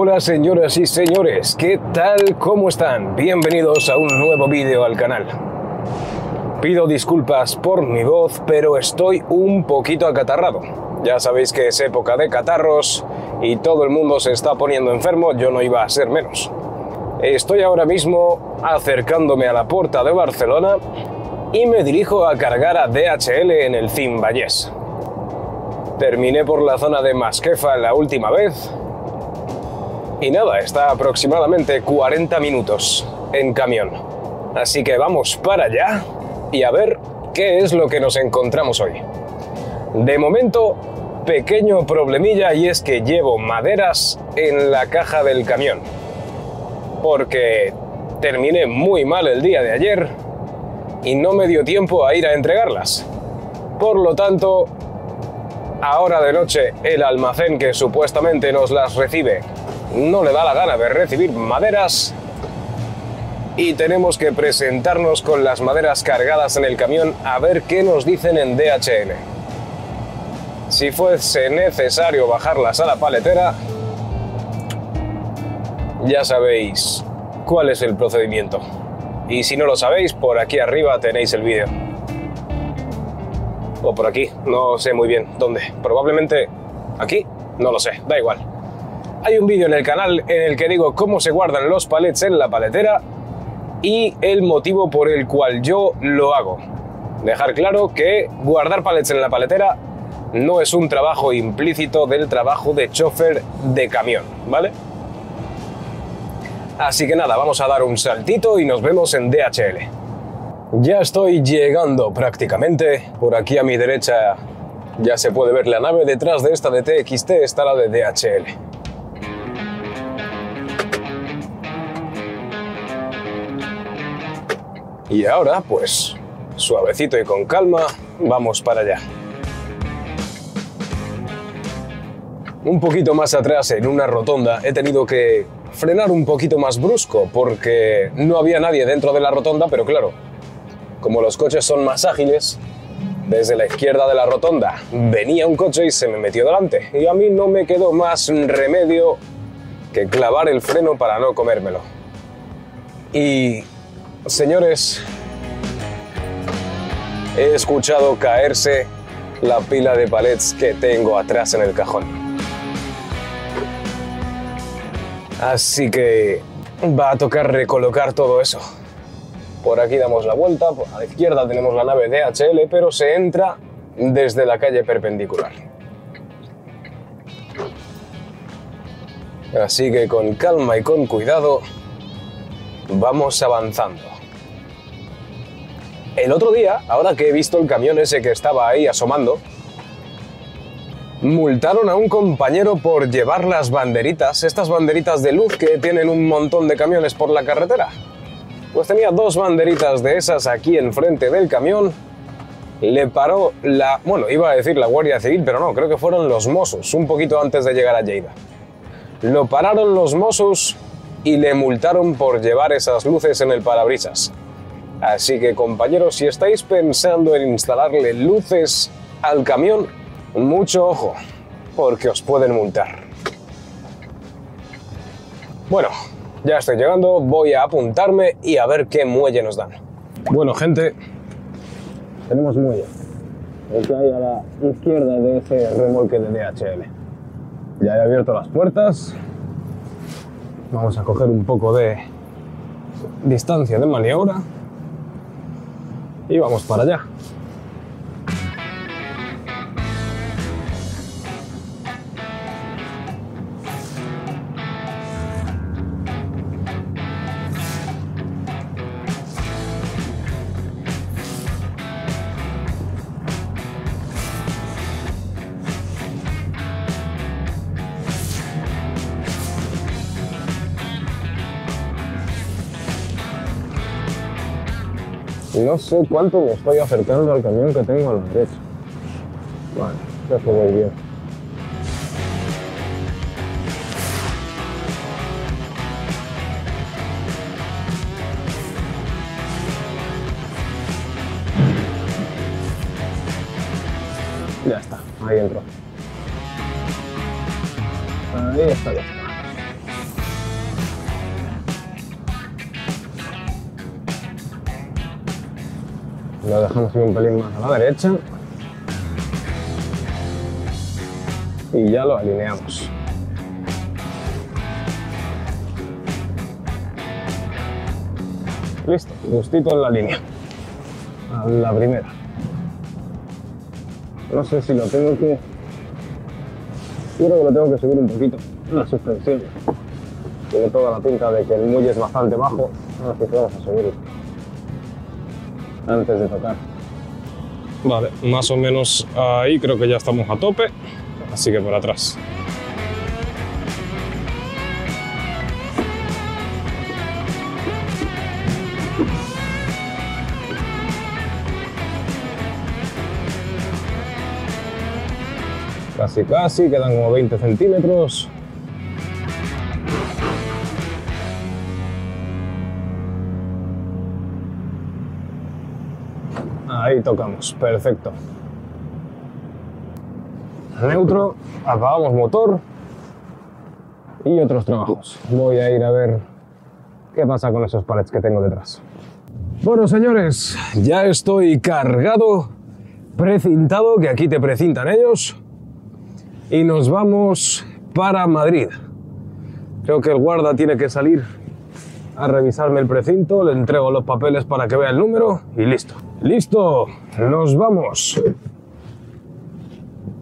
Hola señoras y señores, ¿qué tal? ¿Cómo están? Bienvenidos a un nuevo vídeo al canal. Pido disculpas por mi voz, pero estoy un poquito acatarrado. Ya sabéis que es época de catarros y todo el mundo se está poniendo enfermo, yo no iba a ser menos. Estoy ahora mismo acercándome a la puerta de Barcelona y me dirijo a cargar a DHL en el Cim Vallès. Terminé por la zona de Masquefa la última vez y nada, está aproximadamente 40 minutos en camión. Así que vamos para allá y a ver qué es lo que nos encontramos hoy. De momento, pequeño problemilla y es que llevo maderas en la caja del camión. Porque terminé muy mal el día de ayer y no me dio tiempo a ir a entregarlas. Por lo tanto, ahora de noche el almacén que supuestamente nos las recibe no le da la gana de recibir maderas y tenemos que presentarnos con las maderas cargadas en el camión a ver qué nos dicen en DHL. Si fuese necesario bajarlas a la paletera, ya sabéis cuál es el procedimiento. Y si no lo sabéis, por aquí arriba tenéis el vídeo. O por aquí, no sé muy bien dónde. Probablemente aquí, no lo sé, da igual. Hay un vídeo en el canal en el que digo cómo se guardan los palets en la paletera y el motivo por el cual yo lo hago. Dejar claro que guardar palets en la paletera no es un trabajo implícito del trabajo de chofer de camión, ¿vale? Así que nada, vamos a dar un saltito y nos vemos en DHL. Ya estoy llegando prácticamente. Por aquí a mi derecha ya se puede ver la nave. Detrás de esta de TXT está la de DHL. Y ahora, pues, suavecito y con calma, vamos para allá. Un poquito más atrás, en una rotonda, he tenido que frenar un poquito más brusco porque no había nadie dentro de la rotonda, pero claro, como los coches son más ágiles, desde la izquierda de la rotonda venía un coche y se me metió delante. Y a mí no me quedó más remedio que clavar el freno para no comérmelo. Y Señores, he escuchado caerse la pila de palets que tengo atrás en el cajón. Así que va a tocar recolocar todo eso. Por aquí damos la vuelta, a la izquierda tenemos la nave DHL, pero se entra desde la calle perpendicular. Así que con calma y con cuidado vamos avanzando. El otro día, ahora que he visto el camión ese que estaba ahí asomando, multaron a un compañero por llevar las banderitas, estas banderitas de luz que tienen un montón de camiones por la carretera. Pues tenía dos banderitas de esas aquí enfrente del camión. Le paró la, bueno, iba a decir la Guardia Civil, pero no, creo que fueron los Mossos, un poquito antes de llegar a Lleida. Lo pararon los Mossos y le multaron por llevar esas luces en el parabrisas. Así que compañeros, si estáis pensando en instalarle luces al camión, mucho ojo, porque os pueden multar. Bueno, ya estoy llegando, voy a apuntarme y a ver qué muelle nos dan. Bueno, gente, tenemos muelle. El que hay a la izquierda de ese remolque de DHL. Ya he abierto las puertas. Vamos a coger un poco de distancia de maniobra y vamos para allá. No sé cuánto me estoy acercando al camión que tengo a la derecha. Vale, creo que voy bien. Lo dejamos un pelín más a la derecha. Y ya lo alineamos. Listo, justito en la línea. A la primera. No sé si lo tengo que... Creo que lo tengo que subir un poquito, la suspensión. Tiene toda la pinta de que el muelle es bastante bajo, así que vamos a subirlo. Antes de tocar. Vale, más o menos ahí creo que ya estamos a tope, así que por atrás. Casi, casi, quedan como 20 centímetros. Ahí tocamos, perfecto. Neutro, apagamos motor y otros trabajos. Voy a ir a ver qué pasa con esos palets que tengo detrás. Bueno, señores, ya estoy cargado, precintado, que aquí te precintan ellos, y nos vamos para Madrid. Creo que el guarda tiene que salir a revisarme el precinto, le entrego los papeles para que vea el número y listo. ¡Listo! ¡Nos vamos!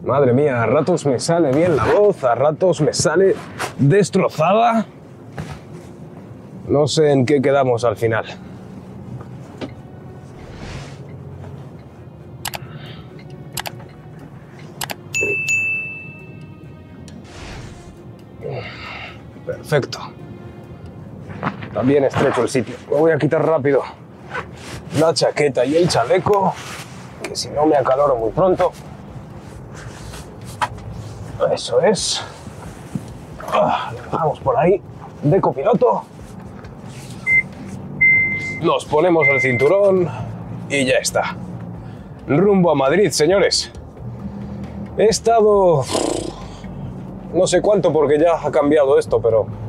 Madre mía, a ratos me sale bien la voz, a ratos me sale destrozada. No sé en qué quedamos al final. Perfecto. También estrecho el sitio. Lo voy a quitar rápido. La chaqueta y el chaleco, que si no me acaloro muy pronto. Eso es. Ah, Vamos por ahí de copiloto. Nos ponemos el cinturón y ya está. Rumbo a Madrid, señores. He estado... No sé cuánto porque ya ha cambiado esto, pero...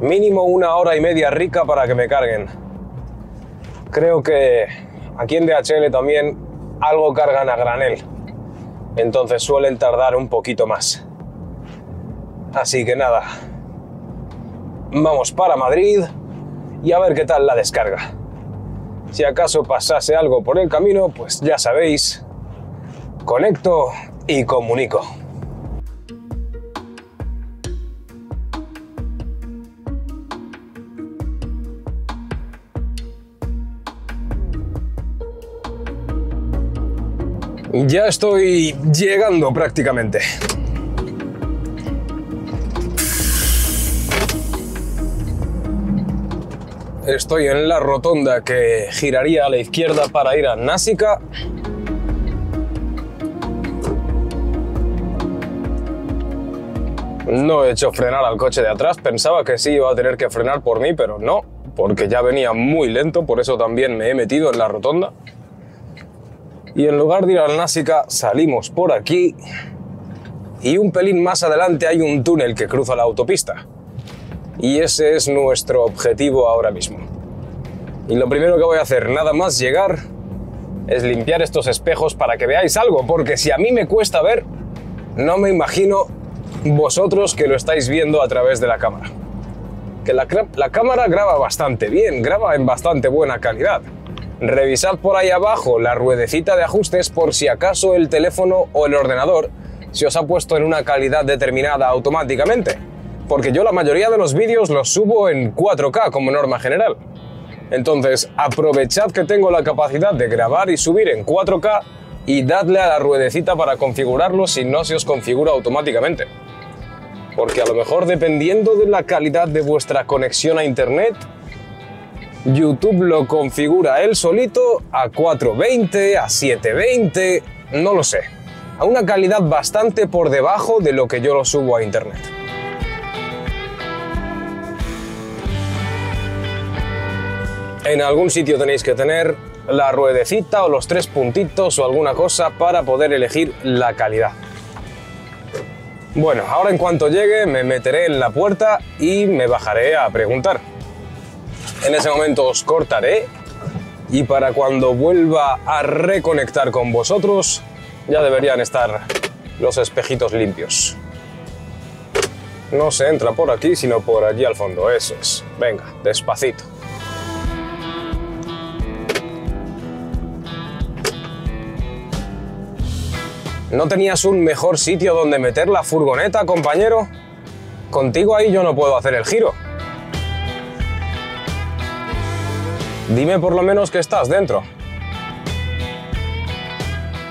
Mínimo una hora y media rica para que me carguen. Creo que aquí en DHL también algo cargan a granel. Entonces suelen tardar un poquito más. Así que nada. Vamos para Madrid y a ver qué tal la descarga. Si acaso pasase algo por el camino, pues ya sabéis, conecto y comunico. Ya estoy llegando prácticamente. Estoy en la rotonda que giraría a la izquierda para ir a Násica. No he hecho frenar al coche de atrás, pensaba que sí iba a tener que frenar por mí, pero no, porque ya venía muy lento, por eso también me he metido en la rotonda. Y en lugar de ir al Násica, salimos por aquí y un pelín más adelante hay un túnel que cruza la autopista. Y ese es nuestro objetivo ahora mismo. Y lo primero que voy a hacer, nada más llegar, es limpiar estos espejos para que veáis algo, porque si a mí me cuesta ver, no me imagino vosotros que lo estáis viendo a través de la cámara. Que la, la cámara graba bastante bien, graba en bastante buena calidad. Revisad por ahí abajo la ruedecita de ajustes por si acaso el teléfono o el ordenador se os ha puesto en una calidad determinada automáticamente. Porque yo la mayoría de los vídeos los subo en 4K como norma general. Entonces, aprovechad que tengo la capacidad de grabar y subir en 4K y dadle a la ruedecita para configurarlo si no se os configura automáticamente. Porque a lo mejor dependiendo de la calidad de vuestra conexión a internet, YouTube lo configura él solito a 420, a 720, no lo sé. A una calidad bastante por debajo de lo que yo lo subo a internet. En algún sitio tenéis que tener la ruedecita o los tres puntitos o alguna cosa para poder elegir la calidad. Bueno, ahora en cuanto llegue me meteré en la puerta y me bajaré a preguntar. En ese momento os cortaré y para cuando vuelva a reconectar con vosotros ya deberían estar los espejitos limpios. No se entra por aquí, sino por allí al fondo, eso es. Venga, despacito. ¿No tenías un mejor sitio donde meter la furgoneta, compañero? Contigo ahí yo no puedo hacer el giro. Dime por lo menos que estás dentro.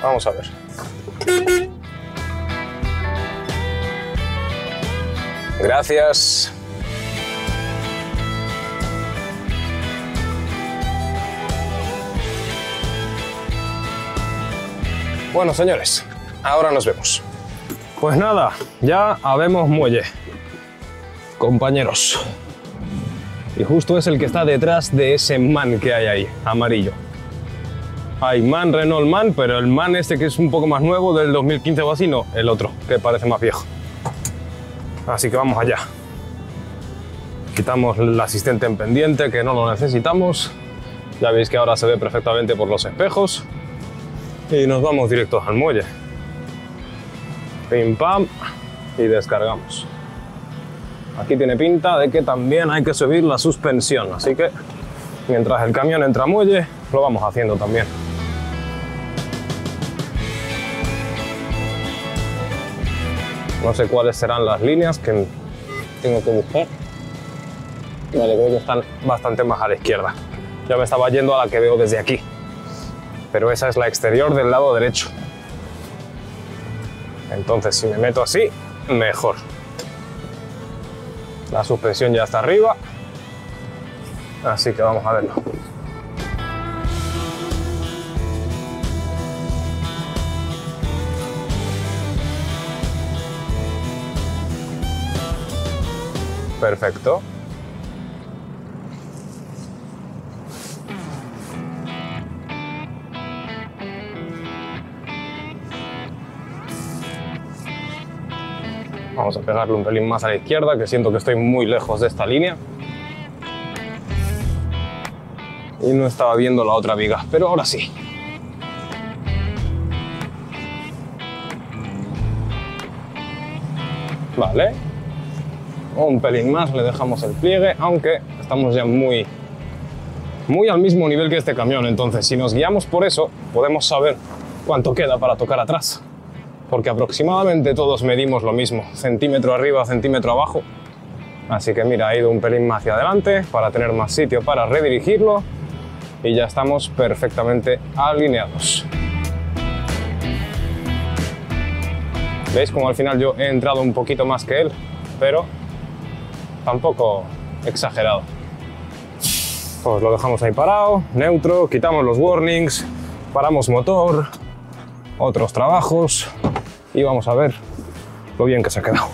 Vamos a ver. Gracias. Bueno, señores, ahora nos vemos. Pues nada, ya habemos muelle. Compañeros. Y justo es el que está detrás de ese man que hay ahí, amarillo. Hay man, Renault man, pero el man este que es un poco más nuevo, del 2015 o así, no, el otro, que parece más viejo. Así que vamos allá. Quitamos el asistente en pendiente, que no lo necesitamos. Ya veis que ahora se ve perfectamente por los espejos. Y nos vamos directos al muelle. Pim pam y descargamos. Aquí tiene pinta de que también hay que subir la suspensión, así que mientras el camión entra a muelle, lo vamos haciendo también. No sé cuáles serán las líneas que tengo que buscar. Vale, creo que están bastante más a la izquierda. Ya me estaba yendo a la que veo desde aquí. Pero esa es la exterior del lado derecho. Entonces, si me meto así, mejor. La suspensión ya está arriba. Así que vamos a verlo. Perfecto. Vamos a pegarle un pelín más a la izquierda, que siento que estoy muy lejos de esta línea. Y no estaba viendo la otra viga, pero ahora sí. Vale. Un pelín más, le dejamos el pliegue, aunque estamos ya muy, muy al mismo nivel que este camión. Entonces, si nos guiamos por eso, podemos saber cuánto queda para tocar atrás porque aproximadamente todos medimos lo mismo, centímetro arriba, centímetro abajo. Así que mira, ha ido un pelín más hacia adelante para tener más sitio para redirigirlo y ya estamos perfectamente alineados. ¿Veis como al final yo he entrado un poquito más que él? Pero tampoco exagerado. Pues lo dejamos ahí parado, neutro, quitamos los warnings, paramos motor, otros trabajos y vamos a ver lo bien que se ha quedado.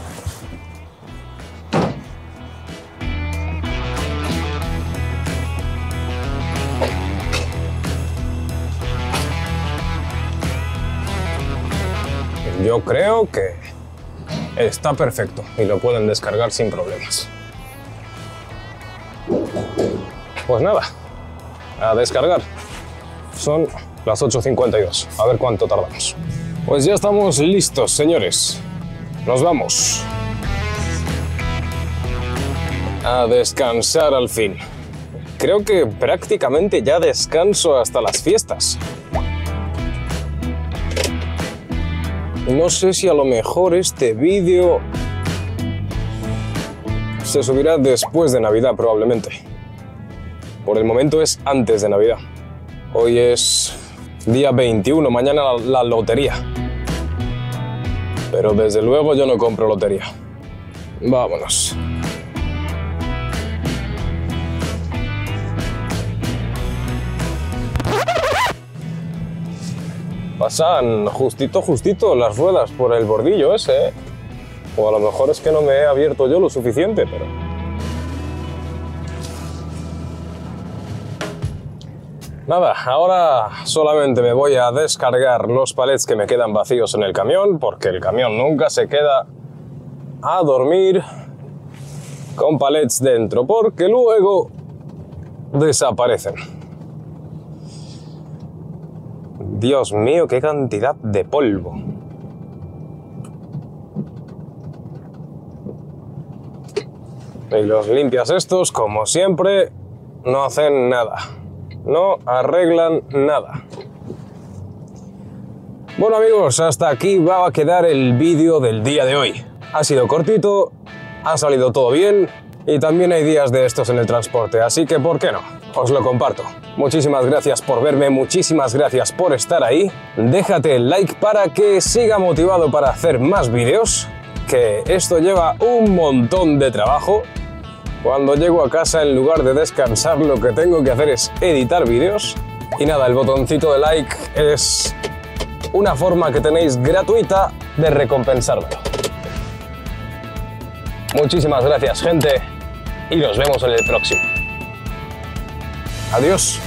Yo creo que está perfecto y lo pueden descargar sin problemas. Pues nada, a descargar. Son las 8.52. A ver cuánto tardamos. Pues ya estamos listos, señores. Nos vamos. A descansar al fin. Creo que prácticamente ya descanso hasta las fiestas. No sé si a lo mejor este vídeo se subirá después de Navidad probablemente. Por el momento es antes de Navidad. Hoy es día 21, mañana la, lotería. Pero desde luego yo no compro lotería. Vámonos. Pasan justito, justito las ruedas por el bordillo ese. ¿eh? O a lo mejor es que no me he abierto yo lo suficiente, pero... Nada, ahora solamente me voy a descargar los palets que me quedan vacíos en el camión, porque el camión nunca se queda a dormir con palets dentro, porque luego desaparecen. Dios mío, qué cantidad de polvo. Y los limpias estos, como siempre, no hacen nada. No arreglan nada. Bueno amigos, hasta aquí va a quedar el vídeo del día de hoy. Ha sido cortito, ha salido todo bien y también hay días de estos en el transporte, así que ¿por qué no? Os lo comparto. Muchísimas gracias por verme, muchísimas gracias por estar ahí. Déjate el like para que siga motivado para hacer más vídeos, que esto lleva un montón de trabajo. Cuando llego a casa, en lugar de descansar, lo que tengo que hacer es editar vídeos. Y nada, el botoncito de like es una forma que tenéis gratuita de recompensármelo. Muchísimas gracias, gente, y nos vemos en el próximo. Adiós.